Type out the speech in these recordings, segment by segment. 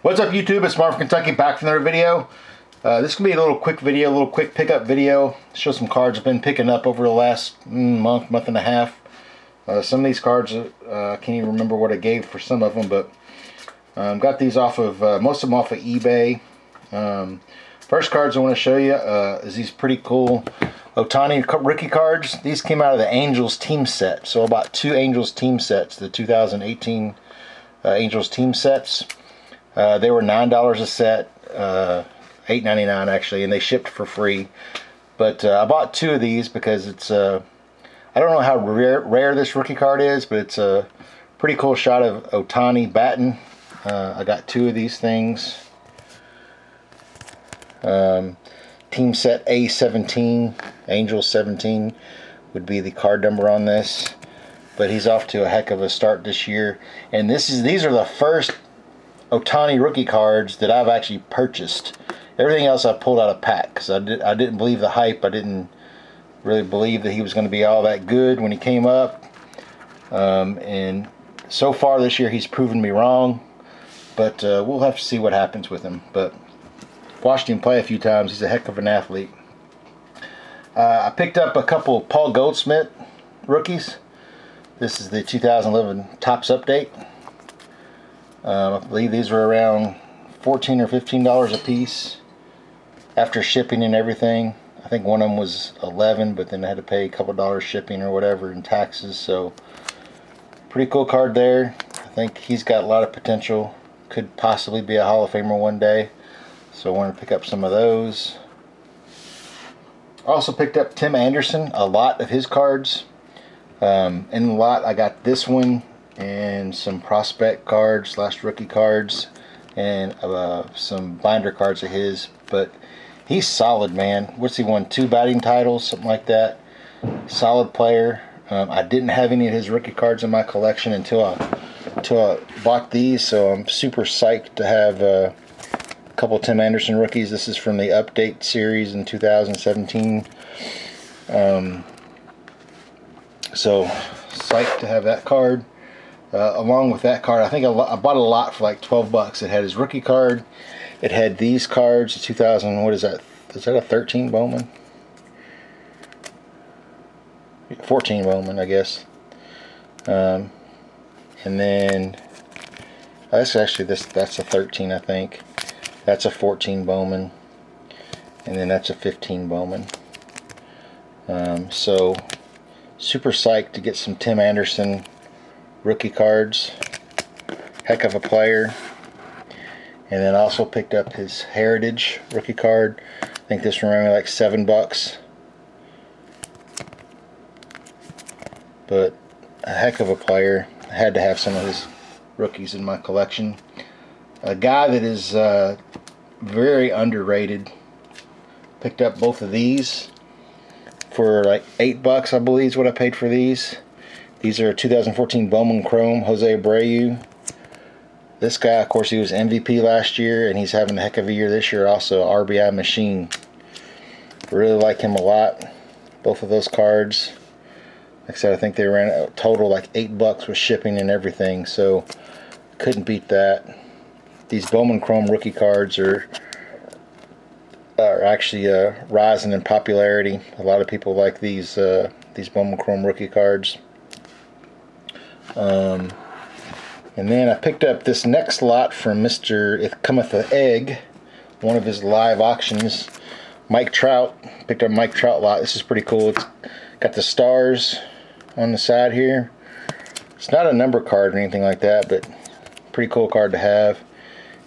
What's up YouTube? It's Mark Kentucky back from another video. Uh, this can be a little quick video, a little quick pickup video. Show some cards I've been picking up over the last mm, month, month and a half. Uh, some of these cards, uh, I can't even remember what I gave for some of them, but um, got these off of, uh, most of them off of eBay. Um, first cards I want to show you uh, is these pretty cool Ohtani rookie cards. These came out of the Angels team set. So about two Angels team sets, the 2018 uh, Angels team sets. Uh, they were $9 a set, uh, $8.99 actually, and they shipped for free. But uh, I bought two of these because it's, uh, I don't know how rare, rare, this rookie card is, but it's a pretty cool shot of Ohtani batting. Uh, I got two of these things. Um, team set A17, Angel 17 would be the card number on this. But he's off to a heck of a start this year. And this is these are the first Ohtani rookie cards that I've actually purchased. Everything else I pulled out of pack because I, did, I didn't believe the hype. I didn't really believe that he was going to be all that good when he came up. Um, and so far this year he's proven me wrong. But uh, we'll have to see what happens with him. But watched him play a few times. He's a heck of an athlete. Uh, I picked up a couple Paul Goldschmidt rookies. This is the 2011 Topps Update. Um, I believe these were around 14 or 15 dollars a piece after shipping and everything. I think one of them was 11, but then I had to pay a couple dollars shipping or whatever in taxes. So pretty cool card there. I think he's got a lot of potential. Could possibly be a Hall of Famer one day. So I wanted to pick up some of those. I also picked up Tim Anderson, a lot of his cards. Um, in the lot, I got this one and some prospect cards slash rookie cards and uh, some binder cards of his. But he's solid, man. What's he won? Two batting titles, something like that. Solid player. Um, I didn't have any of his rookie cards in my collection until I until I bought these, so I'm super psyched to have. Uh, couple Tim Anderson rookies. This is from the update series in 2017. Um, so psyched to have that card. Uh, along with that card, I think I, I, bought a lot for like 12 bucks. It had his rookie card. It had these cards, the 2000, what is that? Is that a 13 Bowman? 14 Bowman, I guess. Um, and then, that's actually this, that's a 13, I think. That's a 14 Bowman. And then that's a 15 Bowman. Um, so, super psyched to get some Tim Anderson rookie cards. Heck of a player. And then also picked up his Heritage rookie card. I think this ran me like seven bucks. But a heck of a player. I had to have some of his rookies in my collection. A guy that is uh, very underrated. Picked up both of these for like eight bucks, I believe, is what I paid for these. These are 2014 Bowman Chrome Jose Abreu. This guy, of course, he was MVP last year, and he's having a heck of a year this year. Also, RBI machine. Really like him a lot. Both of those cards. Like I said, I think they ran a total like eight bucks with shipping and everything. So couldn't beat that these Bowman Chrome rookie cards are are actually uh, rising in popularity. A lot of people like these uh, these Bowman Chrome rookie cards. Um, and then I picked up this next lot from Mr. It Cometh a Egg, one of his live auctions. Mike Trout, picked up Mike Trout lot. This is pretty cool. It's got the stars on the side here. It's not a number card or anything like that, but pretty cool card to have.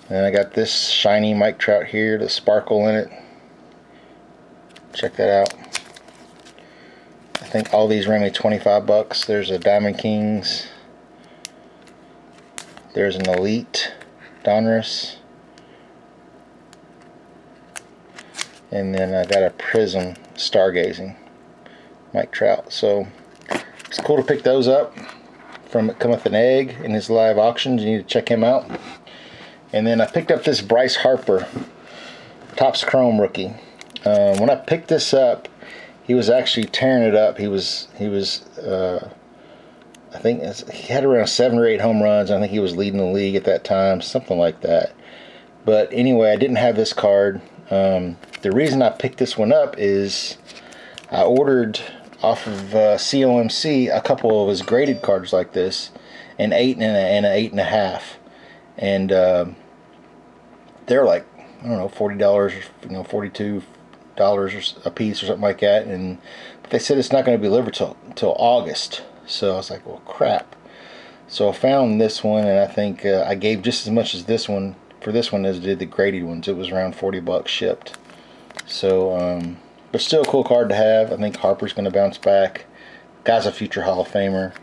And I got this shiny Mike Trout here, the sparkle in it. Check that out. I think all these ran me 25 bucks. There's a Diamond Kings. There's an Elite Donruss. And then I got a Prizm Stargazing Mike Trout. So it's cool to pick those up from Cometh an Egg in his live auctions. You need to check him out. And then I picked up this Bryce Harper Topps Chrome rookie. Uh, when I picked this up, he was actually tearing it up. He was he was uh, I think he had around seven or eight home runs. I think he was leading the league at that time, something like that. But anyway, I didn't have this card. Um, the reason I picked this one up is I ordered off of uh, COMC a couple of his graded cards like this, an eight and, and an eight and a half, and uh, they're like I don't know forty dollars, you know forty two dollars a piece or something like that, and they said it's not going to be delivered till till August. So I was like, well, crap. So I found this one, and I think uh, I gave just as much as this one for this one as did the graded ones. It was around 40 bucks shipped. So, um, but still a cool card to have. I think Harper's going to bounce back. Guy's a future Hall of Famer,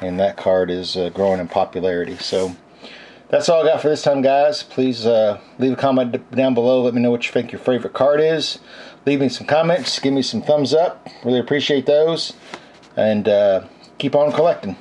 and that card is uh, growing in popularity. So that's all I got for this time, guys. Please uh, leave a comment down below. Let me know what you think your favorite card is. Leave me some comments. Give me some thumbs up. Really appreciate those. And uh, keep on collecting.